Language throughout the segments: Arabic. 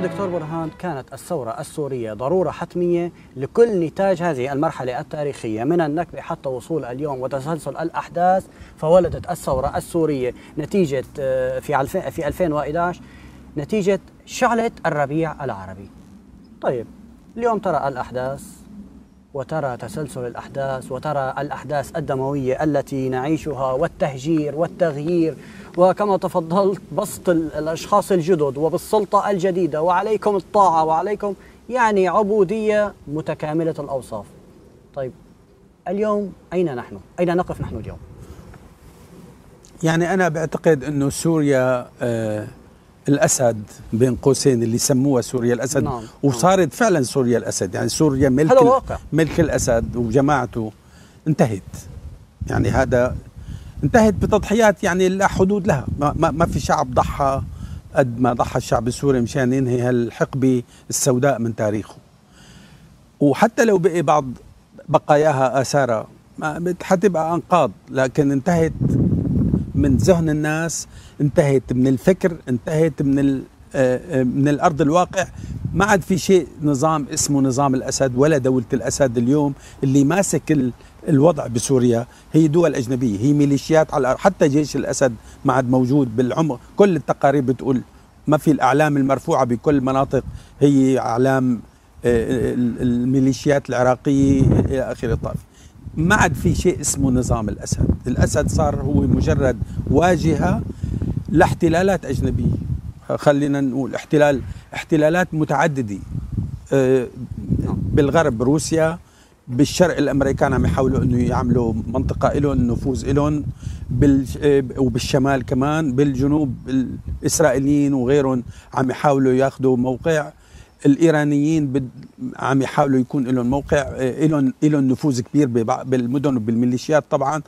دكتور برهان كانت الثورة السورية ضرورة حتمية لكل نتاج هذه المرحلة التاريخية من النكبة حتى وصول اليوم وتسلسل الأحداث فولدت الثورة السورية نتيجة آه، في 2011 نتيجة شعلة الربيع العربي. طيب اليوم ترى الأحداث وترى تسلسل الأحداث وترى الأحداث الدموية التي نعيشها والتهجير والتغيير وكما تفضلت بسط الأشخاص الجدد وبالسلطة الجديدة وعليكم الطاعة وعليكم يعني عبودية متكاملة الأوصاف طيب اليوم أين نحن؟ أين نقف نحن اليوم؟ يعني أنا بعتقد أنه سوريا آه الأسد بين قوسين اللي سموها سوريا الأسد نعم. وصارت فعلا سوريا الأسد يعني سوريا ملك هذا واقع. ملك الأسد وجماعته انتهت يعني هذا انتهت بتضحيات يعني لا حدود لها ما, ما, ما في شعب ضحى قد ما ضحى الشعب السوري مشان ينهي هالحقبة السوداء من تاريخه وحتى لو بقي بعض بقاياها آثارها حتبقى أنقاض لكن انتهت من ذهن الناس انتهت من الفكر انتهت من آه، آه، من الأرض الواقع. ما عاد في شيء نظام اسمه نظام الأسد ولا دولة الأسد اليوم اللي ماسك الوضع بسوريا. هي دول أجنبية هي ميليشيات على الأرض. حتى جيش الأسد ما عاد موجود بالعمق كل التقارير بتقول ما في الأعلام المرفوعة بكل المناطق هي أعلام آه، الميليشيات العراقية إلى اخره الطائفه ما عاد في شيء اسمه نظام الأسد، الأسد صار هو مجرد واجهة لاحتلالات أجنبية. خلينا نقول احتلال احتلالات متعددة. آه، بالغرب روسيا بالشرق الأمريكان عم يحاولوا إنه يعملوا منطقة لهم نفوذ لهم آه، وبالشمال كمان بالجنوب الاسرائيليين وغيرهم عم يحاولوا ياخذوا موقع. الإيرانيين عم يحاولوا يكون لهم موقع لهم لهم نفوذ كبير بالمدن وبالميليشيات. طبعا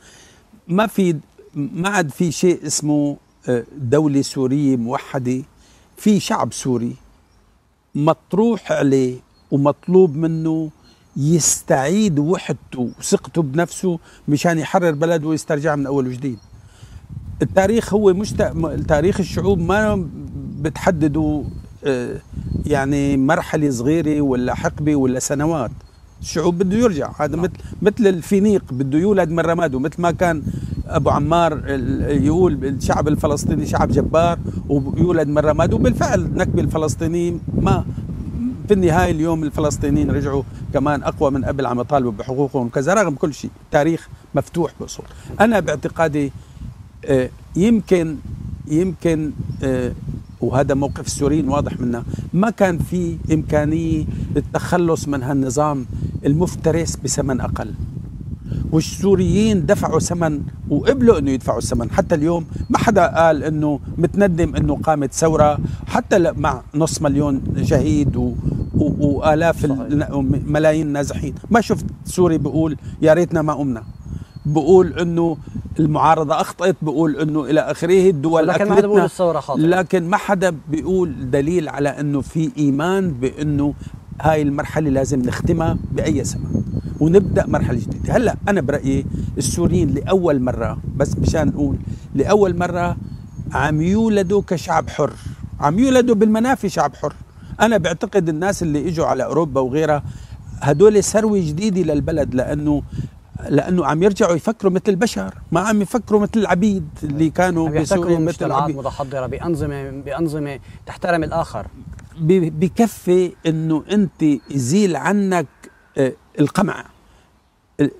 ما في ما عاد في شيء اسمه آه، دولة سورية موحدة. في شعب سوري مطروح عليه ومطلوب منه يستعيد وحدته وثقته بنفسه مشان يحرر بلده ويسترجع من أول وجديد. التاريخ هو مش تاريخ الشعوب ما بتحدده يعني مرحلة صغيرة ولا حقبة ولا سنوات. الشعوب بده يرجع. هذا مثل مثل الفينيق بده يولد من رماده. مثل ما كان أبو عمار يقول الشعب الفلسطيني شعب جبار ويولد من رماده. وبالفعل النكبه الفلسطينيه ما في النهاية اليوم الفلسطينيين رجعوا كمان أقوى من قبل عم يطالبوا بحقوقهم كذا رغم كل شيء تاريخ مفتوح بأصول. أنا باعتقادي آه، يمكن يمكن آه، وهذا موقف السوريين واضح منا ما كان في إمكانية للتخلص من هالنظام المفترس بثمن أقل. والسوريين دفعوا ثمن وقبلوا إنه يدفعوا الثمن. حتى اليوم ما حدا قال إنه متندم إنه قامت ثورة. حتى مع نص مليون شهيد و وآلاف ملايين نازحين. ما شفت سوري بيقول يا ريتنا ما قمنا. بقول إنه المعارضة أخطأت بقول إنه إلى آخره الدول لكن ما حدا بيقول الثورة خاطئة. لكن ما حدا بيقول دليل على إنه في إيمان بإنه هاي المرحلة لازم نختمها بأي ثمن ونبدأ مرحلة جديدة. هلأ أنا برأيي السوريين لأول مرة بس مشان نقول لأول مرة عم يولدوا كشعب حر. عم يولدوا بالمنافي شعب حر. أنا بعتقد الناس اللي إجوا على أوروبا وغيرها هدول ثروة جديدة للبلد لأنه لأنه عم يرجعوا يفكروا مثل البشر ما عم يفكروا مثل العبيد اللي كانوا بسوريا مثل العبيد. متحضره بانظمه بأنظمة تحترم الآخر. بكفي إنه أنت يزيل عنك آه، القمع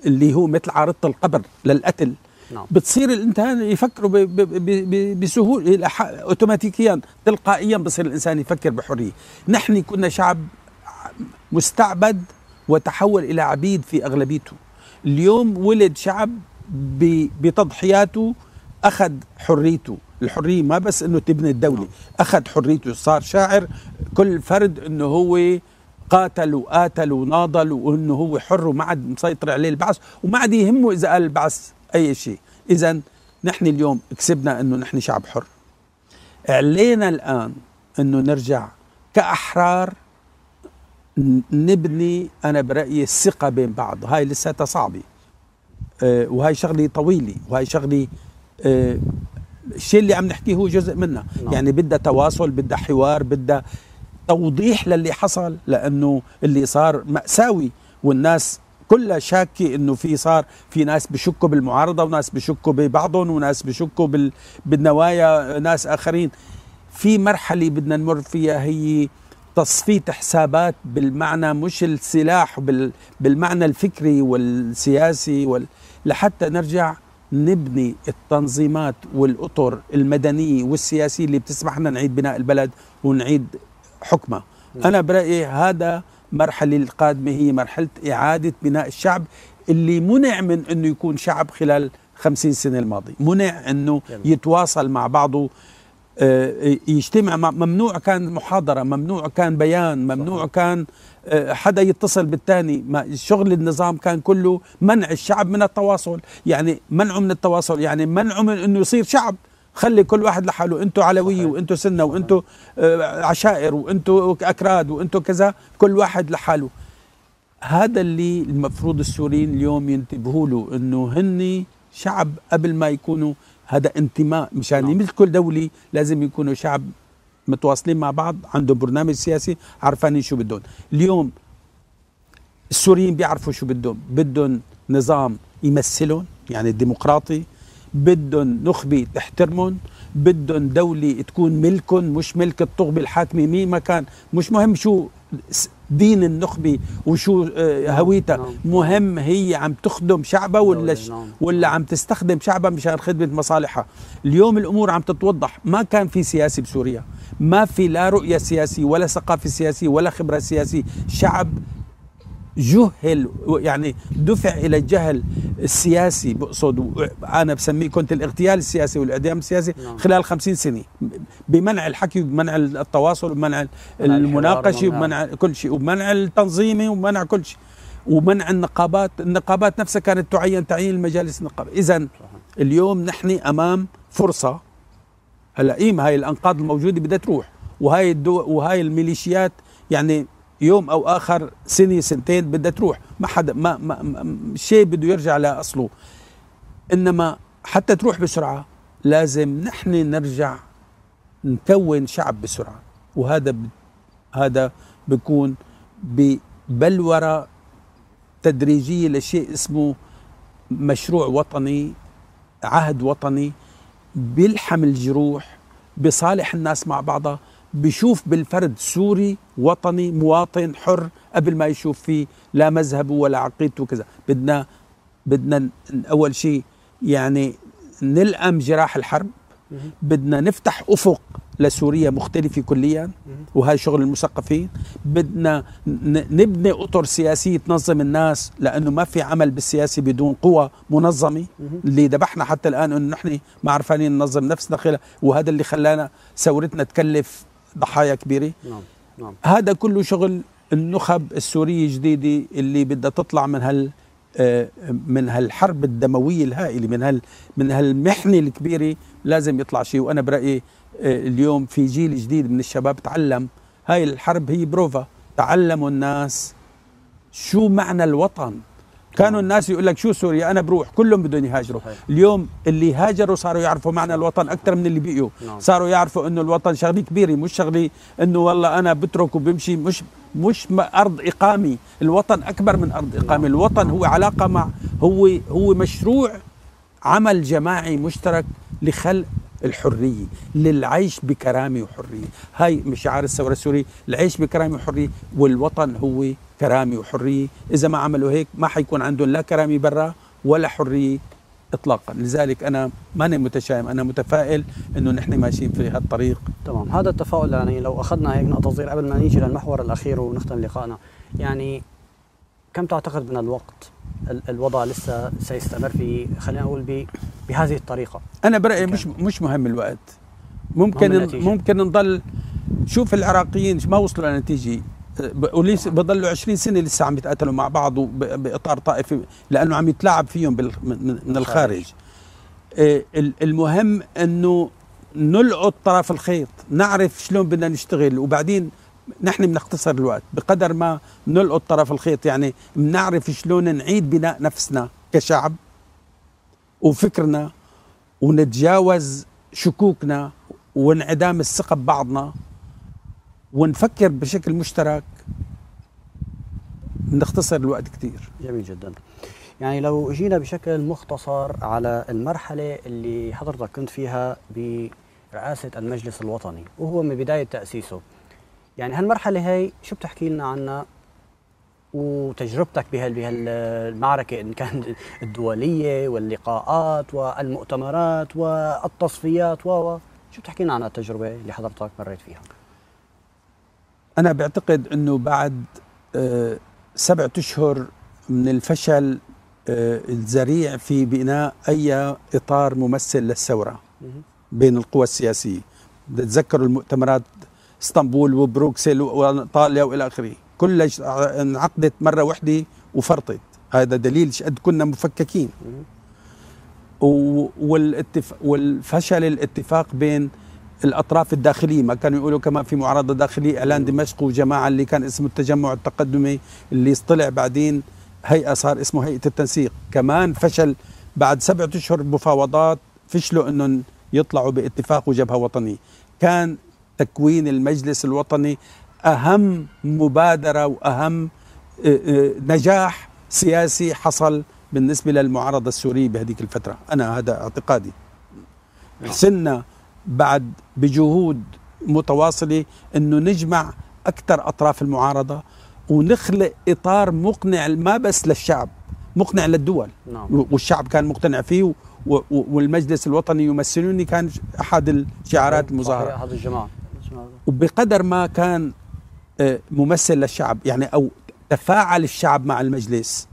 اللي هو مثل عارضة القبر للقتل. نعم. بتصير الإنسان يفكروا بسهولة اوتوماتيكيا تلقائيا بصير الإنسان يفكر بحرية. نحن كنا شعب مستعبد وتحول إلى عبيد في أغلبيته. اليوم ولد شعب بتضحياته أخذ حريته. الحرية ما بس إنه تبني الدولة. أخذ حريته. صار شاعر كل فرد إنه هو قاتل وقاتل وناضل وإنه هو حر وما عاد مسيطر عليه البعث وما عاد يهمه إذا قال البعث أي شيء. اذا نحن اليوم كسبنا إنه نحن شعب حر. علينا الآن إنه نرجع كأحرار نبني أنا برأيي الثقة بين بعض. هاي لساتها صعبه أه وهاي شغله طويله وهاي شغله أه الشيء اللي عم نحكيه هو جزء منها. نعم. يعني بدها تواصل بدها حوار بدها توضيح للي حصل لأنه اللي صار مأساوي. والناس كلها شاكة إنه في صار في ناس بشكوا بالمعارضة وناس بشكوا ببعضهم وناس بشكوا بال بالنوايا ناس آخرين. في مرحلة بدنا نمر فيها هي تصفية حسابات بالمعنى مش السلاح بالمعنى الفكري والسياسي وال لحتى نرجع نبني التنظيمات والأطر المدنيه والسياسيه اللي بتسمح لنا نعيد بناء البلد ونعيد حكمه. نعم. أنا برأيي هذا مرحلة القادمة هي مرحلة إعادة بناء الشعب اللي منع من إنه يكون شعب خلال خمسين سنة الماضية. منع إنه يتواصل مع بعضه يجتمع ممنوع كان محاضرة ممنوع كان بيان ممنوع كان آه، حدا يتصل بالثاني شغل النظام كان كله منع الشعب من التواصل. يعني منعه من التواصل يعني منعه من إنه يصير شعب. خلي كل واحد لحاله. أنتوا علوية وانتوا سنة وانتوا آه، عشائر وانتوا أكراد وانتوا كذا. كل واحد لحاله. هذا اللي المفروض السوريين اليوم ينتبهوا له إنه هن شعب قبل ما يكونوا هذا انتماء مشان نعم. مثل كل دولة لازم يكونوا شعب متواصلين مع بعض عندهم برنامج سياسي عارفين شو بدهم. اليوم السوريين بيعرفوا شو بدهم. بدهم نظام يمثلهم يعني ديمقراطي بدهم نخبة تحترمهم. بدهم دولة تكون ملكهم مش ملك الطغبة الحاكمة. مين ما كان مش مهم شو دين النخبة وشو آه، هويتها. نعم. مهم هي عم تخدم شعبها ولا نعم. ولا عم تستخدم شعبها مشان خدمة مصالحها. اليوم الأمور عم تتوضح. ما كان في سياسي بسوريا. ما في لا رؤية سياسية ولا ثقافة سياسية ولا خبرة سياسية. شعب جهل يعني دفع إلى الجهل السياسي بقصد أنا بسميه كنت الاغتيال السياسي والإعدام السياسي نعم. خلال خمسين سنة. بمنع الحكي وبمنع التواصل وبمنع المناقشة وبمنع كل شيء وبمنع التنظيمي وبمنع كل شيء ومنع النقابات. النقابات نفسها كانت تعين تعيين المجالس النقابة. اذا اليوم نحن أمام فرصة. هلأ إيم هاي الأنقاض الموجودة بدها تروح. وهاي الدو وهاي الميليشيات يعني يوم أو آخر سنة سنتين بدها تروح. ما حدا ما, ما, شيء بده يرجع لأصله. إنما حتى تروح بسرعة لازم نحن نرجع نكون شعب بسرعة. وهذا ب... هذا بيكون ببلورة تدريجية لشيء اسمه مشروع وطني عهد وطني بيلحم الجروح بصالح الناس مع بعضها. بشوف بالفرد سوري وطني مواطن حر قبل ما يشوف فيه لا مذهبه ولا عقيدته وكذا. بدنا بدنا أول شيء يعني نلأم جراح الحرب. بدنا نفتح أفق لسوريا مختلفة كليا. وهي شغل المثقفين. بدنا نبني أطر سياسية تنظم الناس لأنه ما في عمل بالسياسي بدون قوى منظمة. اللي ذبحنا حتى الآن إنه نحن ما عرفانين ننظم نفسنا خلال وهذا اللي خلانا ثورتنا تكلف ضحايا كبيرة. نعم نعم. هذا كله شغل النخب السورية الجديدة اللي بدها تطلع من هال آه، من هالحرب الدموية الهائلة من هال من هالمحنة الكبيرة لازم يطلع شيء. وأنا برأيي آه، اليوم في جيل جديد من الشباب تعلم. هاي الحرب هي بروفا. تعلموا الناس شو معنى الوطن. كانوا. الناس يقول لك شو سوريا أنا بروح كلهم بدهم يهاجروا صحيح. اليوم اللي هاجروا صاروا يعرفوا معنى الوطن أكثر من اللي بقيوا نعم. صاروا يعرفوا إنه الوطن شغلة كبيرة مش شغلة إنه والله أنا بترك وبمشي مش مش أرض إقامة الوطن أكبر من أرض إقامة نعم. الوطن هو علاقة مع هو هو مشروع عمل جماعي مشترك لخلق الحرية للعيش بكرامة وحرية هاي مشاعر الثورة السورية العيش بكرامة وحرية والوطن هو كرامه وحرية. إذا ما عملوا هيك ما حيكون عندهم لا كرامه برا ولا حرية اطلاقا. لذلك أنا ماني متشائم. أنا متفائل إنه نحن ماشيين في هالطريق. تمام. هذا التفاؤل يعني لو أخذنا هيك نقطة صغيرة قبل ما نيجي للمحور الأخير ونختم لقائنا. يعني كم تعتقد من الوقت الوضع لسه سيستمر في خلينا نقول بهذه الطريقة؟ أنا برأيي مش مش مهم الوقت. ممكن ممكن نضل شوف العراقيين ما وصلوا لنتيجة. وليس بضلوا 20 سنة لسه عم يتقاتلوا مع بعض بإطار طائفي لأنه عم يتلاعب فيهم من الخارج. إيه، المهم إنه نلقط طرف الخيط نعرف شلون بدنا نشتغل. وبعدين نحن بنختصر الوقت. بقدر ما نلقط طرف الخيط يعني بنعرف شلون نعيد بناء نفسنا كشعب وفكرنا ونتجاوز شكوكنا وانعدام الثقة ببعضنا. ونفكر بشكل مشترك نختصر الوقت كثير جميل جدا. يعني لو جينا بشكل مختصر على المرحلة اللي حضرتك كنت فيها برئاسة المجلس الوطني وهو من بداية تأسيسه. يعني هالمرحلة هي شو بتحكي لنا عنها؟ وتجربتك بهالمعركة إن كان الدولية واللقاءات والمؤتمرات والتصفيات و شو بتحكي لنا عن التجربة اللي حضرتك مريت فيها؟ أنا بعتقد أنه بعد آه، سبعة أشهر من الفشل آه، الذريع في بناء أي إطار ممثل للثورة بين القوى السياسية. تذكروا المؤتمرات إسطنبول وبروكسل وإيطاليا وإلى آخره. كلها انعقدت مرة واحدة وفرطت. هذا دليل قد كنا مفككين. والاتفاق والفشل الاتفاق بين الأطراف الداخلية ما كانوا يقولوا كمان في معارضة داخلية إعلان دمشق وجماعة اللي كان اسمه التجمع التقدمي اللي طلع بعدين هيئة صار اسمه هيئة التنسيق. كمان فشل بعد سبعة أشهر مفاوضات فشلوا إنهم يطلعوا باتفاق وجبهة وطنية. كان تكوين المجلس الوطني أهم مبادرة وأهم آه، آه، نجاح سياسي حصل بالنسبة للمعارضة السورية بهذيك الفترة. أنا هذا اعتقادي. حسنا بعد بجهود متواصلة إنه نجمع أكثر أطراف المعارضة ونخلق إطار مقنع ما بس للشعب مقنع للدول. نعم. والشعب كان مقتنع فيه والمجلس الوطني يمثلوني كان أحد الشعارات المظاهرة. هذا الجماعة. وبقدر ما كان آه، ممثل للشعب يعني أو تفاعل الشعب مع المجلس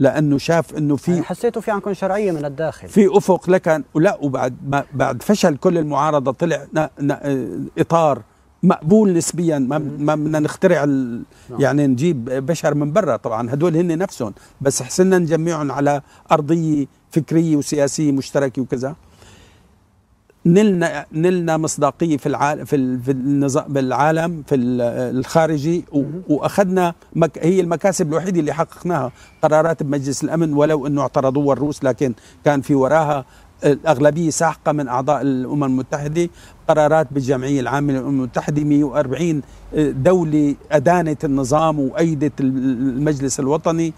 لأنه شاف إنه في يعني حسيته في عندكم شرعية من الداخل. في أفق لكن ولا وبعد ما بعد فشل كل المعارضة طلع آه، إطار مقبول نسبيا. ما ما بدنا نخترع نعم. يعني نجيب بشر من برا. طبعا هدول هن نفسهم. بس حسنا نجمعهم على أرضية فكرية وسياسية مشتركة وكذا. نلنا نلنا مصداقية في العالم في في النظام بالعالم في الخارجي وأخذنا مك هي المكاسب الوحيدة اللي حققناها قرارات بمجلس الأمن ولو إنه اعترضوها الروس لكن كان في وراها الأغلبية ساحقة من أعضاء الأمم المتحدة قرارات بالجمعية العامة للأمم المتحدة 140 دولة أدانت النظام وأيدت المجلس الوطني. آه،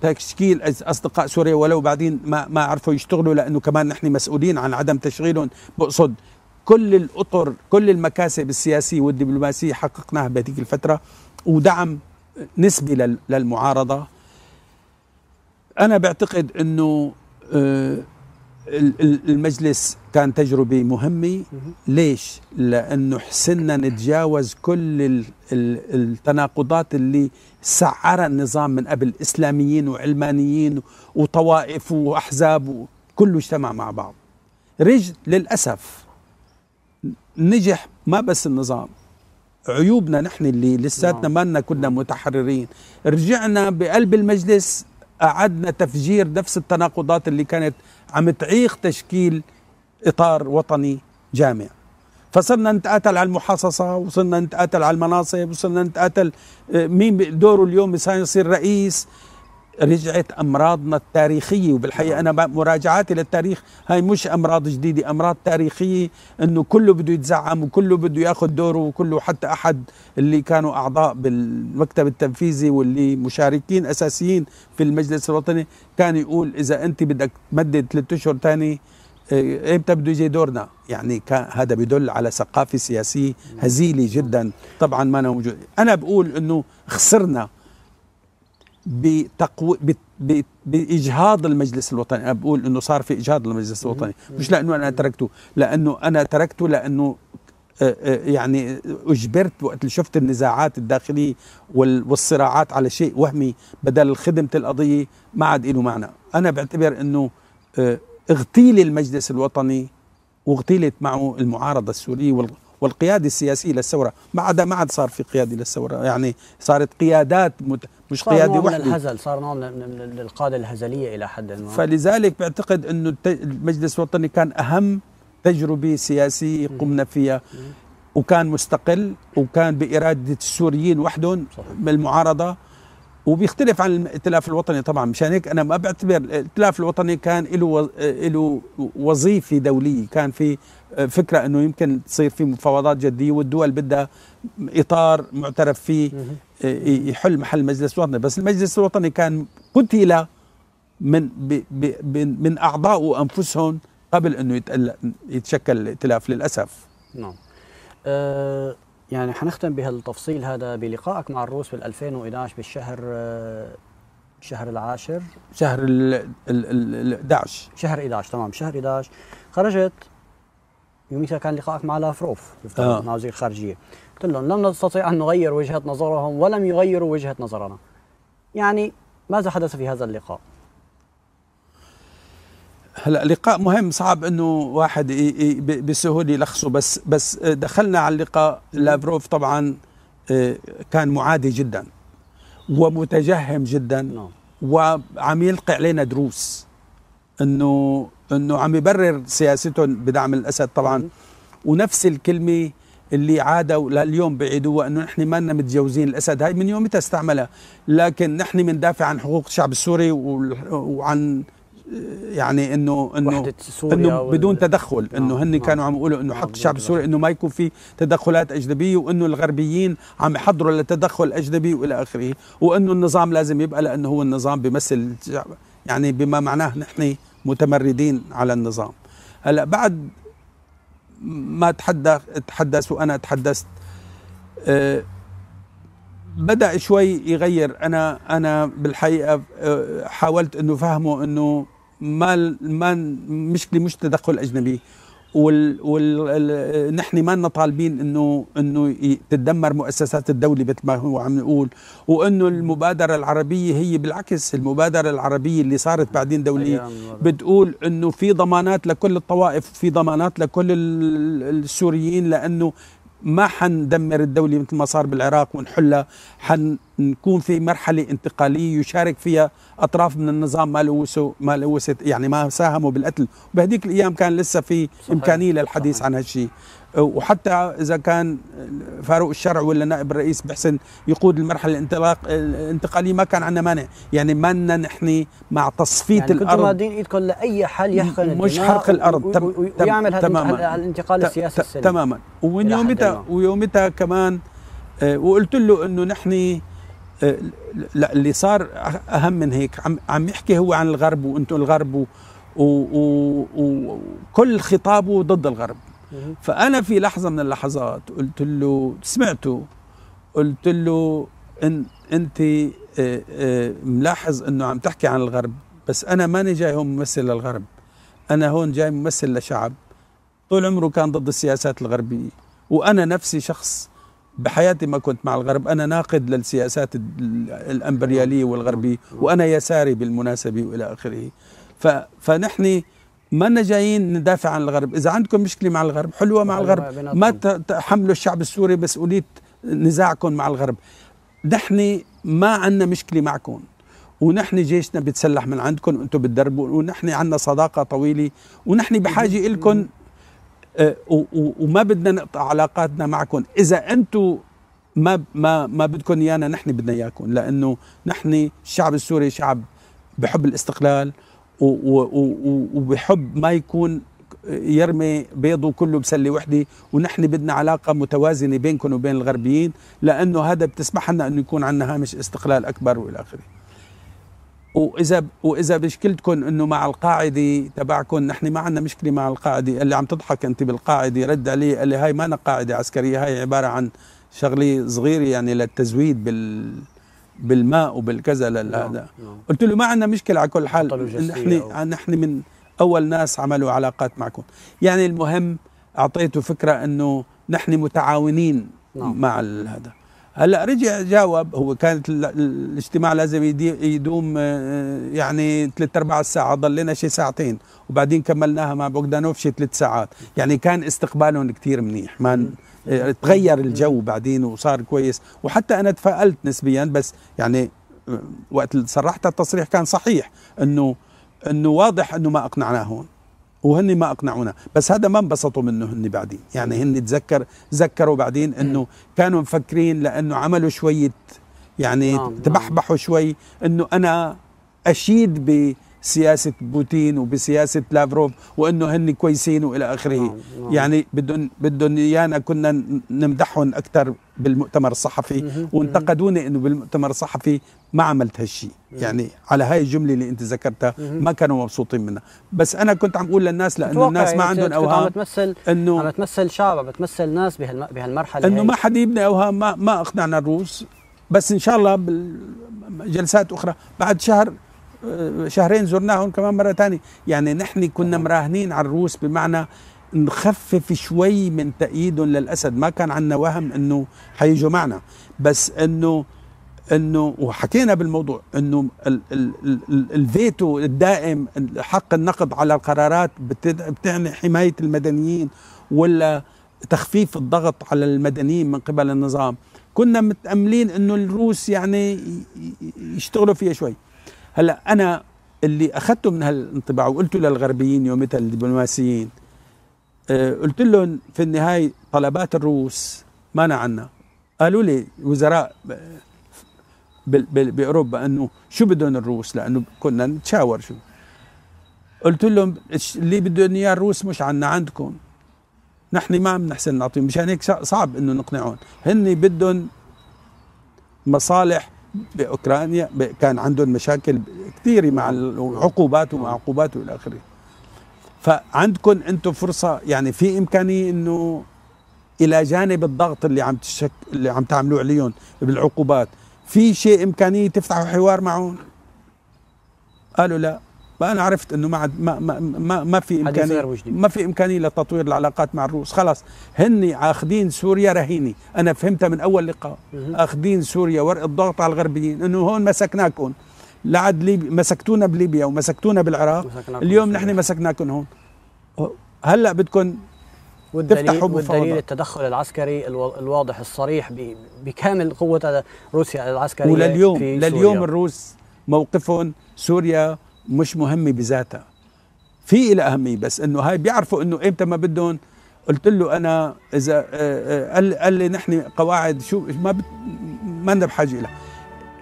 تشكيل أصدقاء سوريا ولو بعدين ما ما عرفوا يشتغلوا لأنه كمان نحن مسؤولين عن عدم تشغيلهم. بقصد كل الأطر كل المكاسب السياسية والدبلوماسية حققناها بهذيك الفترة ودعم نسبي للمعارضة. أنا بعتقد إنه آه، المجلس كان تجربة مهمة. ليش؟ لأنه حسنا نتجاوز كل التناقضات اللي سعرها النظام من قبل إسلاميين وعلمانيين وطوائف وأحزاب كله اجتمع مع بعض. رج للأسف نجح ما بس النظام عيوبنا نحن اللي لساتنا نعم. ما كنا متحررين. رجعنا بقلب المجلس أعدنا تفجير نفس التناقضات اللي كانت عم تعيق تشكيل إطار وطني جامع. فصرنا نتقاتل على المحاصصة وصرنا نتقاتل على المناصب وصرنا نتقاتل آه، مين دوره اليوم يصير رئيس رجعت أمراضنا التاريخية وبالحقيقة أنا مراجعاتي للتاريخ هاي مش أمراض جديدة أمراض تاريخية إنه كله بده يتزعم وكله بده ياخذ دوره وكله حتى أحد اللي كانوا أعضاء بالمكتب التنفيذي واللي مشاركين أساسيين في المجلس الوطني كان يقول إذا أنت بدك تمدد ثلاث أشهر ثاني آه، إمتى بده يجي دورنا؟ يعني كان هذا بدل على ثقافة سياسية هزيلة جدا. طبعا ما أنا موجود. أنا بقول إنه خسرنا بتقو... بإجهاض المجلس الوطني. أنا بقول إنه صار في إجهاض المجلس الوطني. مش لأنه أنا تركته لأنه أنا تركته لأنه آه، آه، يعني أجبرت وقت اللي شفت النزاعات الداخلية والصراعات على شيء وهمي بدل خدمه القضية ما عاد له معنى. أنا بعتبر إنه آه، اغتيل المجلس الوطني واغتيلت معه المعارضة السورية والقيادة السياسية للثورة ما عاد ما عاد صار في قيادة للثورة يعني صارت قيادات مت مش صار قيادة نوع من الهزل صار نوع من القاده الهزلية إلى حد ما. فلذلك بعتقد إنه المجلس الوطني كان أهم تجربة سياسية قمنا فيها. وكان مستقل وكان بإرادة السوريين وحدهم بالمعارضة. وبيختلف عن الائتلاف الوطني طبعا. مشان هيك أنا ما بعتبر الائتلاف الوطني كان له له وظيفة دولية. كان في فكرة إنه يمكن تصير في مفاوضات جدية والدول بدها إطار معترف فيه يحل محل المجلس الوطني بس المجلس الوطني كان قتل من من اعضائه أنفسهم قبل إنه يتشكل الائتلاف للأسف. نعم. أه يعني حنختم بهالتفصيل هذا بلقائك مع الروس بال 2011 بالشهر الشهر العاشر. شهر ال 11 شهر 11 تمام. شهر 11 خرجت يوميتها كان لقائك مع لافروف آه. مع وزير الخارجيه قلت لهم لم نستطيع أن نغير وجهة نظرهم ولم يغيروا وجهة نظرنا. يعني ماذا حدث في هذا اللقاء؟ هلا لقاء مهم صعب إنه واحد بسهولة يلخصه بس بس دخلنا على اللقاء. لافروف طبعا آه، كان معادي جدا ومتجهم جدا نعم. وعم يلقي علينا دروس انه إنه عم يبرر سياستهم بدعم الأسد طبعا. ونفس الكلمة اللي عادوا لليوم بعيدوها إنه نحن ما لنا متجوزين الأسد. هاي من يومتها استعملها لكن نحن بندافع عن حقوق الشعب السوري وعن يعني إنه إنه إنه بدون تدخل إنه نعم، هن نعم. كانوا عم يقولوا إنه حق الشعب السوري إنه ما يكون في تدخلات أجنبية وإنه الغربيين عم يحضروا للتدخل اجنبي وإلى آخره وإنه النظام لازم يبقى لأنه هو النظام بيمثل يعني بما معناه نحن متمردين على النظام. هلأ بعد ما تحدث تحدث وأنا تحدثت أه بدأ شوي يغير. أنا أنا بالحقيقة أه حاولت إنه فهمه إنه ما ما مشكلة مش تدخل أجنبي. وال, وال نحن ما طالبين انه إنه تتدمر مؤسسات الدولة مثل ما هو عم يقول وإنه المبادرة العربية هي بالعكس المبادرة العربية اللي صارت بعدين دولية. بتقول إنه في ضمانات لكل الطوائف في ضمانات لكل السوريين لأنه ما حندمر الدولة مثل ما صار بالعراق ونحلها حنكون في مرحلة انتقالية يشارك فيها أطراف من النظام ما لوثوا ما لوثت يعني ما ساهموا بالقتل وبهديك الأيام كان لسه في صحيح. إمكانية للحديث صحيح. عن هالشيء وحتى إذا كان فاروق الشرع ولا نائب الرئيس بحسن يقود المرحلة الانطلاق الانتقالية ما كان عندنا مانع. يعني مالنا نحن مع تصفية يعني الأرض. كنتم مادين ايدكم لاي حل يحقن مش حرق الأرض. تم ويعمل هذا الانتقال السياسي السلمي تماما. ومن يومتها ويومتها كمان آه، وقلت له إنه نحن آه، لا اللي صار أهم من هيك عم عم يحكي هو عن الغرب وأنتم الغرب وكل خطابه ضد الغرب. فأنا في لحظة من اللحظات قلت له سمعته قلت له إن أنت آه، آه، ملاحظ إنه عم تحكي عن الغرب بس أنا ماني جاي هون ممثل للغرب. أنا هون جاي ممثل لشعب. طول عمره كان ضد السياسات الغربية. وأنا نفسي شخص بحياتي ما كنت مع الغرب. أنا ناقد للسياسات الأمبريالية والغربية وأنا يساري بالمناسبة وإلى آخره. فنحن ما جايين ندافع عن الغرب. إذا عندكم مشكلة مع الغرب حلوة مع الغرب. ما تحملوا الشعب السوري مسؤولية نزاعكم مع الغرب. نحن ما عندنا مشكلة معكم ونحن جيشنا بيتسلح من عندكم وأنتم بتدربوا ونحن عندنا صداقة طويلة ونحن بحاجة لكم آه، وما بدنا نقطع علاقاتنا معكم. إذا أنتم ما ما ما بدكم إيانا نحن بدنا إياكم لأنه نحن الشعب السوري شعب بحب الاستقلال وبحب ما يكون يرمي بيضه كله بسلة وحدة ونحن بدنا علاقة متوازنة بينكم وبين الغربيين لأنه هذا بتسمح لنا إنه يكون عندنا هامش استقلال أكبر وإلى آخره. وإذا وإذا مشكلتكم إنه مع القاعدة تبعكم نحن ما عندنا مشكلة مع القاعدة اللي عم تضحك أنت بالقاعدة رد عليه قال لي هاي ما قاعدة عسكرية هاي عبارة عن شغلة صغيرة يعني للتزويد بال بالماء وبالكذا لهذا نعم، نعم. قلت له ما عندنا مشكلة على كل حال نحن نحن من أول ناس عملوا علاقات معكم. يعني المهم أعطيته فكرة إنه نحن متعاونين نعم. مع هذا. هلأ رجع جاوب هو كانت الاجتماع لازم يدوم آه، يعني ثلاث ارباع ساعة ضلينا شي ساعتين وبعدين كملناها مع بوغدانوف شي ثلاث ساعات. يعني كان استقبالهم كثير منيح ما تغير الجو بعدين وصار كويس. وحتى أنا تفائلت نسبيا بس يعني آه، وقت صرحت التصريح كان صحيح إنه إنه واضح إنه ما اقنعناهم وهن ما أقنعونا. بس هذا ما انبسطوا منه هن بعدين. يعني هن تذكر تذكروا بعدين إنه كانوا مفكرين لأنه عملوا شوية يعني نعم تبحبحوا نعم. شوي إنه أنا أشيد بسياسة بوتين وبسياسة لافروف وإنه هن كويسين وإلى آخره. نعم. نعم. يعني بدهم بدهم ايانا كنا نمدحهم أكثر بالمؤتمر الصحفي وانتقدوني إنه بالمؤتمر الصحفي ما عملت هالشيء يعني على هاي الجملة اللي أنت ذكرتها ما كانوا مبسوطين منها. بس أنا كنت عم أقول للناس لأنه الناس ما عندهم أوهام عم بتمثل إنه عم تمثل شعب عم تمثل ناس بهالمرحلة إنه ما حدا يبني أوهام ما ما أقنعنا الروس. بس إن شاء الله بالجلسات أخرى بعد شهر شهرين زرناهم كمان مرة ثانية يعني نحن كنا مراهنين على الروس بمعنى نخفف شوي من تأييدهم للأسد. ما كان عندنا وهم أنه حيجوا معنا. بس أنه إنه وحكينا بالموضوع إنه ال ال ال الفيتو الدائم حق النقد على القرارات بتعني حماية المدنيين ولا تخفيف الضغط على المدنيين من قبل النظام. كنا متأملين إنه الروس يعني يشتغلوا فيها شوي. هلا أنا اللي اخذته من هالانطباع وقلته للغربيين يومتها الدبلوماسيين آه، قلت لهم في النهاية طلبات الروس ما عنا. قالوا لي وزراء بأوروبا إنه شو بدهم الروس؟ لأنه كنا نتشاور شو. قلت لهم اللي بدهم إياه الروس مش عنا عندكم. نحن ما عم نحسن نعطيهم مشان هيك صعب إنه نقنعهم. هن بدهم مصالح بأوكرانيا كان عندهم مشاكل كثيرة مع العقوبات ومع عقوبات والى آخره. فعندكم أنتم فرصة يعني في إمكانية إنه إلى جانب الضغط اللي عم تشك اللي عم تعملوه عليهم بالعقوبات في شيء إمكانية تفتحوا حوار معهم؟ قالوا لا. فانا عرفت إنه ما ما ما ما في امكانيه ما في إمكانية لتطوير العلاقات مع الروس. خلاص هن آخذين سوريا رهينة. أنا فهمتها من أول لقاء. آخذين سوريا ورق الضغط على الغربيين. إنه هون مسكناكم لعد ليبيا مسكتونا بليبيا ومسكتونا بالعراق. اليوم نحن مسكناكم هون. هلأ بدكم والدليل, والدليل التدخل العسكري الواضح الصريح بكامل قوة روسيا العسكرية ولليوم في لليوم سوريا. الروس موقفهم سوريا مش مهمة بذاتها. في إلى أهمية بس إنه هاي بيعرفوا إنه إمتى ما بدهم. قلت له أنا إذا آه، آه، قال, قال لي نحن قواعد شو ما بت ما لنا بحاجة لها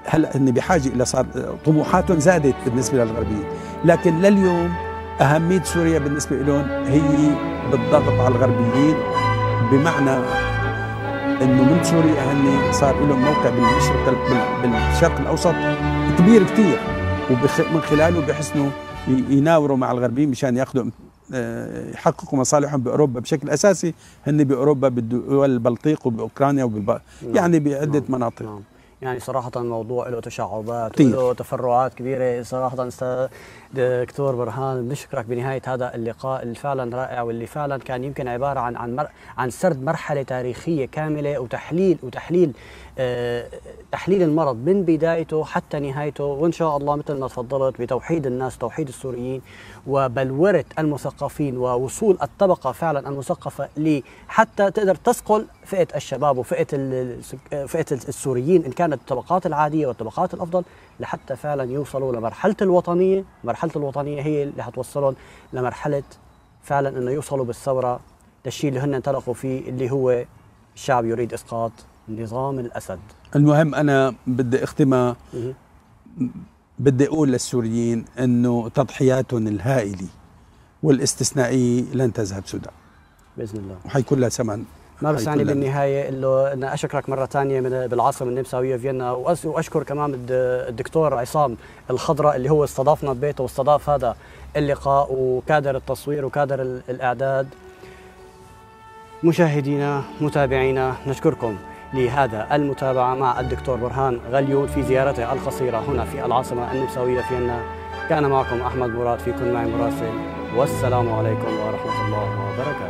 هلأ هن بحاجة إلى صار طموحاتهم زادت بالنسبة للغربيين. لكن لليوم أهمية سوريا بالنسبة لهم هي بالضغط على الغربيين بمعنى إنه من سوريا هن صار لهم موقع بالمشرق بالشرق الأوسط كبير كثير ومن خلاله بحسنوا يناوروا مع الغربيين مشان ياخذوا آه، يحققوا مصالحهم بأوروبا بشكل أساسي هن بأوروبا بالدول البلطيق وبأوكرانيا وبالب... نعم. يعني بعدة نعم. مناطق نعم. يعني صراحة الموضوع له تشعبات وله تفرعات كبيرة. صراحة دكتور برهان بنشكرك بنهاية هذا اللقاء اللي فعلا رائع واللي فعلا كان يمكن عبارة عن عن مر عن سرد مرحلة تاريخية كاملة وتحليل وتحليل آه تحليل المرض من بدايته حتى نهايته. وإن شاء الله مثل ما تفضلت بتوحيد الناس توحيد السوريين وبلورة المثقفين ووصول الطبقة فعلا المثقفة لحتى تقدر تثقل فئة الشباب وفئة فئة السوريين. إن كانت الطبقات العادية والطبقات الأفضل لحتى فعلا يوصلوا لمرحلة الوطنية. مرحلة الوطنية هي اللي حتوصلهم لمرحلة فعلا أنه يوصلوا بالثورة. للشيء اللي هن انطلقوا فيه اللي هو الشعب يريد إسقاط نظام الأسد. المهم أنا بدي أختمها. بدي أقول للسوريين إنه تضحياتهم الهائلة والإستثنائية لن تذهب سدى بإذن الله. وحيكون لها ثمن. ما بس يعني بالنهاية إنه أنا أشكرك مرة ثانية من بالعاصمة النمساويه فيينا وأشكر كمان الدكتور عصام الخضراء اللي هو استضافنا ببيته واستضاف هذا اللقاء وكادر التصوير وكادر الإعداد. مشاهدينا متابعينا نشكركم لهذا المتابعة مع الدكتور برهان غليون في زيارته القصيرة هنا في العاصمة النمساوية فيينا. كان معكم أحمد مراد في كن معي مراسل. والسلام عليكم ورحمة الله وبركاته.